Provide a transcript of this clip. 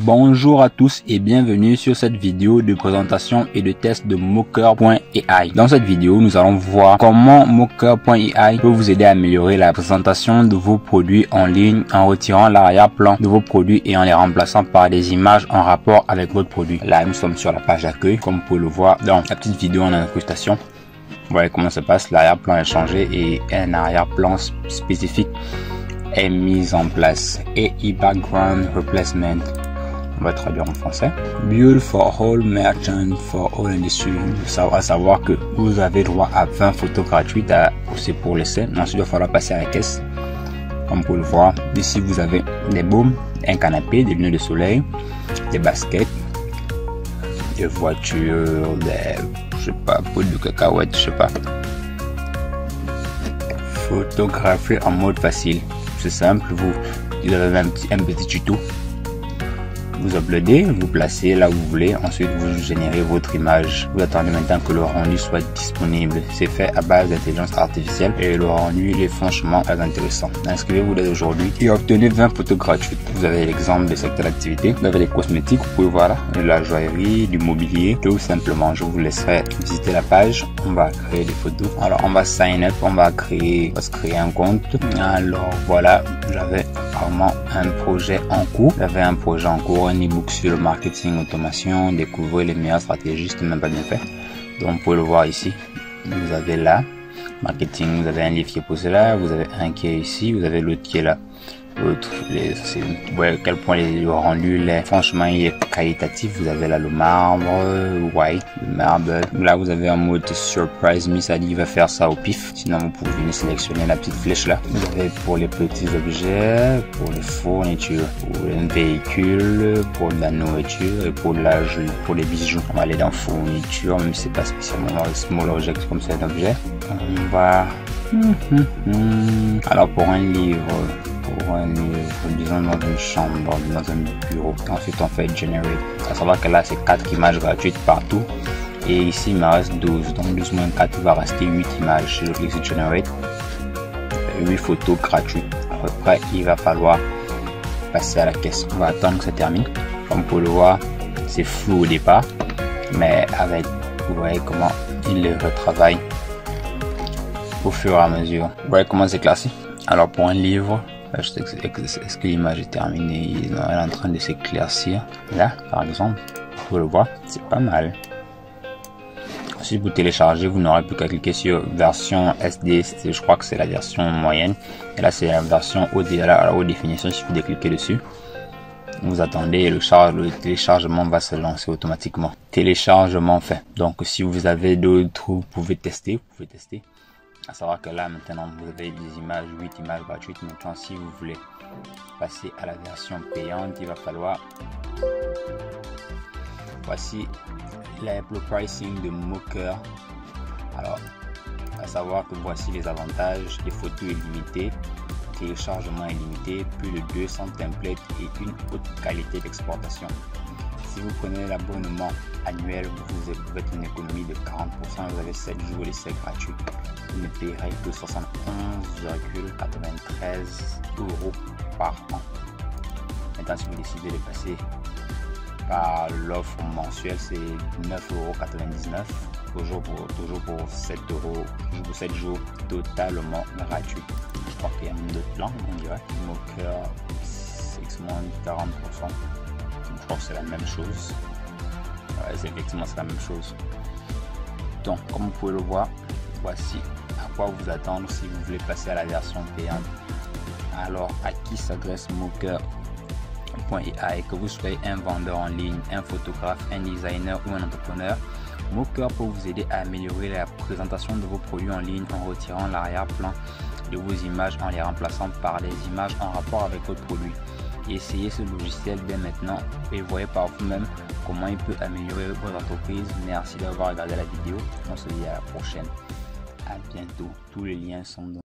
Bonjour à tous et bienvenue sur cette vidéo de présentation et de test de Mocker.ai. Dans cette vidéo, nous allons voir comment Mocker.ai peut vous aider à améliorer la présentation de vos produits en ligne en retirant l'arrière-plan de vos produits et en les remplaçant par des images en rapport avec votre produit. Là, nous sommes sur la page d'accueil, comme vous pouvez le voir dans la petite vidéo en incrustation. Voyez comment ça passe, l'arrière-plan est changé et un arrière-plan spécifique est mis en place. Et background replacement on va traduire en français. Build for all merchants for all industry. À savoir que vous avez droit à 20 photos gratuites à pousser pour l'essai. Ensuite, il va falloir passer à la caisse. Comme vous pouvez le voir, ici vous avez des baumes, un canapé, des lunettes de soleil, des baskets, des voitures, des, je sais pas, poudre de cacahuètes, je sais pas. Photographier en mode facile. C'est simple, vous, vous avez un petit, un petit tuto vous uploadez, vous placez là où vous voulez, ensuite vous générez votre image. Vous attendez maintenant que le rendu soit disponible. C'est fait à base d'intelligence artificielle et le rendu il est franchement très intéressant. Inscrivez-vous dès aujourd'hui et obtenez 20 photos gratuites. Vous avez l'exemple des secteurs d'activité, vous avez les cosmétiques, vous pouvez voir la joaillerie, du mobilier, tout simplement. Je vous laisserai visiter la page. On va créer des photos. Alors on va sign up, on va créer, on va se créer un compte. Alors voilà, j'avais un projet en cours. J'avais un projet en cours un e-book sur le marketing automation, découvrir les meilleures stratégies, c'était même pas bien fait. Donc vous pouvez le voir ici. Vous avez là, marketing, vous avez un livre qui est posé là, vous avez un qui est ici, vous avez l'autre qui est là c'est ouais, quel point le rendu est franchement il est qualitatif. Vous avez là le marbre white le marbre là vous avez un mode surprise me ça dit il va faire ça au pif. Sinon vous pouvez venir sélectionner la petite flèche là. Vous avez pour les petits objets pour les fournitures pour un véhicule pour la nourriture et pour l'âge pour les bijoux. On va aller dans fourniture même si c'est pas spécialement un small object comme c'est un objet. On va alors pour un livre un disons dans une chambre, dans un bureau. Ensuite, on fait generate. À savoir que là, c'est 4 images gratuites partout. Et ici, il me reste 12. Donc, 12 moins 4, il va rester 8 images. Je clique sur generate. 8 photos gratuites. À peu près, il va falloir passer à la caisse. On va attendre que ça termine. Comme vous le voir, c'est flou au départ. Mais avec, vous voyez comment il le retravaille au fur et à mesure. Vous voyez comment c'est classé? Alors, pour un livre, est-ce que l'image est terminée Elle est en train de s'éclaircir. Là, par exemple, vous le voir, c'est pas mal. Si vous téléchargez, vous n'aurez plus qu'à cliquer sur version SD. Je crois que c'est la version moyenne. Et là, c'est la version haute, la haute définition. Il suffit de cliquer dessus. Vous attendez et le, charge, le téléchargement va se lancer automatiquement. Téléchargement fait. Donc, si vous avez d'autres, vous pouvez tester. Vous pouvez tester. À savoir que là maintenant vous avez des images, 8 images gratuites. Maintenant si vous voulez passer à la version payante, il va falloir... Voici le pricing de Mocker. Alors, à savoir que voici les avantages, les photos illimitées, téléchargement illimité, plus de 200 templates et une haute qualité d'exportation. Si vous prenez l'abonnement annuel, vous faites une économie de 40%, vous avez 7 jours d'essai gratuit. Vous ne payerez que 71,93 euros par an. Maintenant, si vous décidez de passer par l'offre mensuelle, c'est 9,99 euros. Toujours pour, toujours pour 7 euros, 7 jours totalement gratuit. Je crois qu'il y a même d'autres plans, on dirait. Mocker, 6 40% je crois que c'est la même chose. c'est effectivement c'est la même chose. Donc, comme vous pouvez le voir, voici à quoi vous attendre si vous voulez passer à la version payante. Alors, à qui s'adresse Mocker.ai Que vous soyez un vendeur en ligne, un photographe, un designer ou un entrepreneur, Mocker peut vous aider à améliorer la présentation de vos produits en ligne en retirant l'arrière-plan de vos images en les remplaçant par des images en rapport avec votre produit essayez ce logiciel dès maintenant et voyez par vous-même comment il peut améliorer votre entreprise. Merci d'avoir regardé la vidéo. On se dit à la prochaine. À bientôt. Tous les liens sont dans